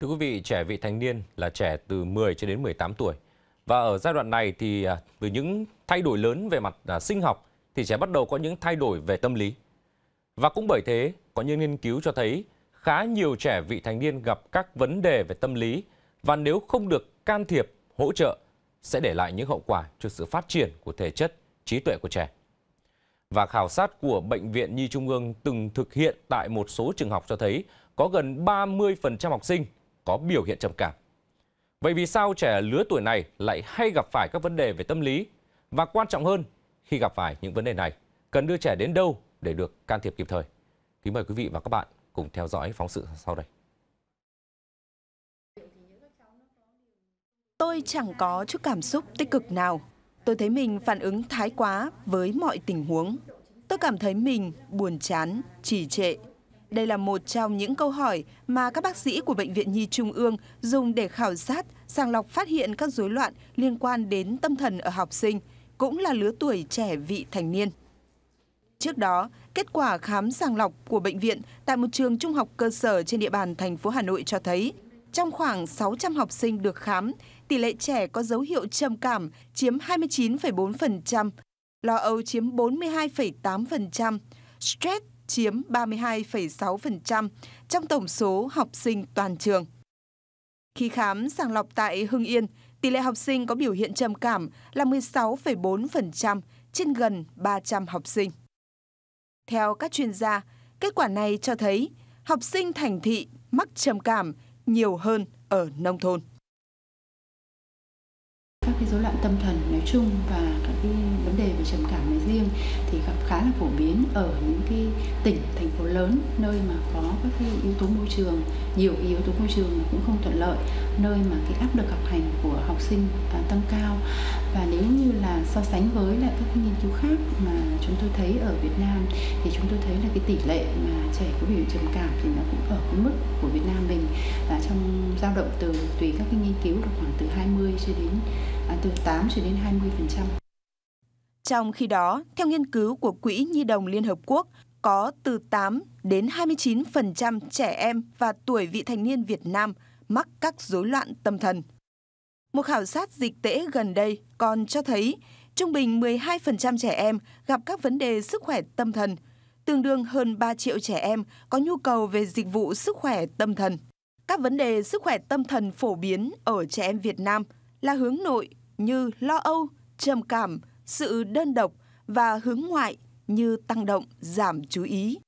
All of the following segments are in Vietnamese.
Thưa quý vị, trẻ vị thành niên là trẻ từ 10 cho đến 18 tuổi. Và ở giai đoạn này thì à, từ với những thay đổi lớn về mặt à, sinh học thì trẻ bắt đầu có những thay đổi về tâm lý. Và cũng bởi thế, có những nghiên cứu cho thấy khá nhiều trẻ vị thành niên gặp các vấn đề về tâm lý và nếu không được can thiệp, hỗ trợ sẽ để lại những hậu quả cho sự phát triển của thể chất, trí tuệ của trẻ. Và khảo sát của Bệnh viện Nhi Trung ương từng thực hiện tại một số trường học cho thấy có gần 30% học sinh có biểu hiện trầm cảm. Vậy vì sao trẻ lứa tuổi này lại hay gặp phải các vấn đề về tâm lý? Và quan trọng hơn, khi gặp phải những vấn đề này, cần đưa trẻ đến đâu để được can thiệp kịp thời? Kính mời quý vị và các bạn cùng theo dõi phóng sự sau đây. Tôi chẳng có chút cảm xúc tích cực nào. Tôi thấy mình phản ứng thái quá với mọi tình huống. Tôi cảm thấy mình buồn chán, trì trệ. Đây là một trong những câu hỏi mà các bác sĩ của Bệnh viện Nhi Trung ương dùng để khảo sát, sàng lọc phát hiện các rối loạn liên quan đến tâm thần ở học sinh, cũng là lứa tuổi trẻ vị thành niên. Trước đó, kết quả khám sàng lọc của bệnh viện tại một trường trung học cơ sở trên địa bàn thành phố Hà Nội cho thấy, trong khoảng 600 học sinh được khám, tỷ lệ trẻ có dấu hiệu trầm cảm chiếm 29,4%, lo âu chiếm 42,8%, stress chiếm 32,6% trong tổng số học sinh toàn trường. Khi khám sàng lọc tại Hưng Yên, tỷ lệ học sinh có biểu hiện trầm cảm là 16,4% trên gần 300 học sinh. Theo các chuyên gia, kết quả này cho thấy học sinh thành thị mắc trầm cảm nhiều hơn ở nông thôn. Các cái rối loạn tâm thần nói chung và các cái vấn đề về trầm cảm nói riêng thì gặp khá là phổ biến ở những cái tỉnh thành phố lớn nơi mà có các cái yếu tố môi trường nhiều cái yếu tố môi trường cũng không thuận lợi nơi mà cái áp lực học hành của học sinh à, tăng cao. Và nếu như là so sánh với lại các cái nghiên cứu khác mà chúng tôi thấy ở Việt Nam thì chúng tôi thấy là cái tỷ lệ mà trẻ có biểu hiện trầm cảm thì nó cũng ở cái mức của Việt Nam mình là trong dao động từ tùy các cái nghiên cứu là khoảng từ 20 cho đến à, từ 8 cho đến 20 phần trăm. Trong khi đó, theo nghiên cứu của Quỹ Nhi đồng Liên Hợp Quốc, có từ 8 đến 29% trẻ em và tuổi vị thành niên Việt Nam mắc các rối loạn tâm thần. Một khảo sát dịch tễ gần đây còn cho thấy trung bình 12% trẻ em gặp các vấn đề sức khỏe tâm thần, tương đương hơn 3 triệu trẻ em có nhu cầu về dịch vụ sức khỏe tâm thần. Các vấn đề sức khỏe tâm thần phổ biến ở trẻ em Việt Nam là hướng nội như lo âu, trầm cảm, sự đơn độc và hướng ngoại như tăng động, giảm chú ý.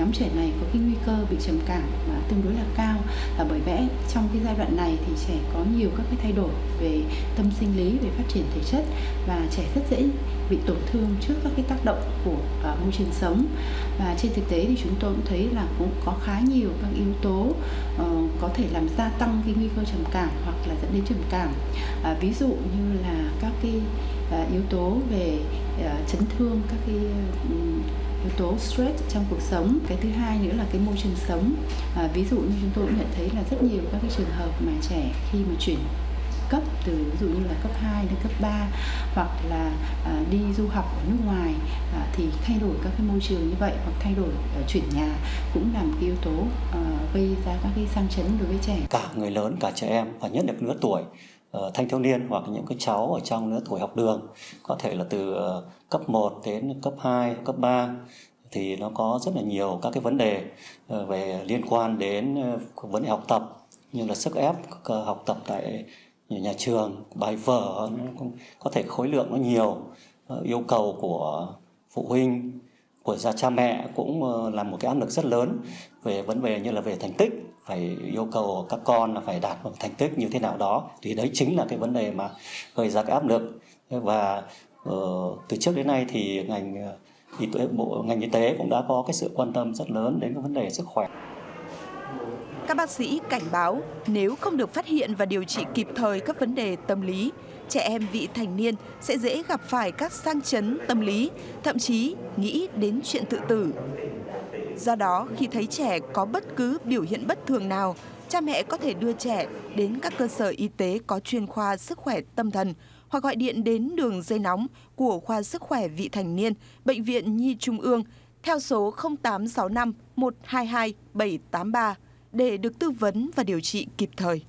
Nhóm trẻ này có cái nguy cơ bị trầm cảm mà tương đối là cao. Là bởi vẽ trong cái giai đoạn này thì trẻ có nhiều các cái thay đổi về tâm sinh lý, về phát triển thể chất. Và trẻ rất dễ bị tổn thương trước các cái tác động của uh, môi trường sống. Và trên thực tế thì chúng tôi cũng thấy là cũng có khá nhiều các yếu tố uh, có thể làm gia tăng cái nguy cơ trầm cảm hoặc là dẫn đến trầm cảm. Uh, ví dụ như là các cái uh, yếu tố về uh, chấn thương các cái uh, yếu tố stress trong cuộc sống. Cái thứ hai nữa là cái môi trường sống. À, ví dụ như chúng tôi cũng nhận thấy là rất nhiều các cái trường hợp mà trẻ khi mà chuyển cấp từ ví dụ như là cấp 2 đến cấp 3 hoặc là à, đi du học ở nước ngoài à, thì thay đổi các cái môi trường như vậy hoặc thay đổi à, chuyển nhà cũng là một cái yếu tố à, gây ra các cái sang chấn đối với trẻ. Cả người lớn cả trẻ em và nhất là lứa tuổi uh, thanh thiếu niên hoặc những cái cháu ở trong lứa tuổi học đường có thể là từ uh, cấp 1 đến cấp 2, cấp 3 thì nó có rất là nhiều các cái vấn đề uh, về liên quan đến uh, vấn đề học tập như là sức ép học tập tại nhà trường bài vở có thể khối lượng nó nhiều. Yêu cầu của phụ huynh của gia cha mẹ cũng là một cái áp lực rất lớn về vấn đề như là về thành tích phải yêu cầu các con là phải đạt một thành tích như thế nào đó. Thì đấy chính là cái vấn đề mà gây ra cái áp lực. Và uh, từ trước đến nay thì ngành ờ, y tế bộ ngành y tế cũng đã có cái sự quan tâm rất lớn đến cái vấn đề sức khỏe. Các bác sĩ cảnh báo nếu không được phát hiện và điều trị kịp thời các vấn đề tâm lý, trẻ em vị thành niên sẽ dễ gặp phải các sang chấn tâm lý, thậm chí nghĩ đến chuyện tự tử. Do đó, khi thấy trẻ có bất cứ biểu hiện bất thường nào, cha mẹ có thể đưa trẻ đến các cơ sở y tế có chuyên khoa sức khỏe tâm thần hoặc gọi điện đến đường dây nóng của khoa sức khỏe vị thành niên, Bệnh viện Nhi Trung ương theo số 0865 122 783 để được tư vấn và điều trị kịp thời.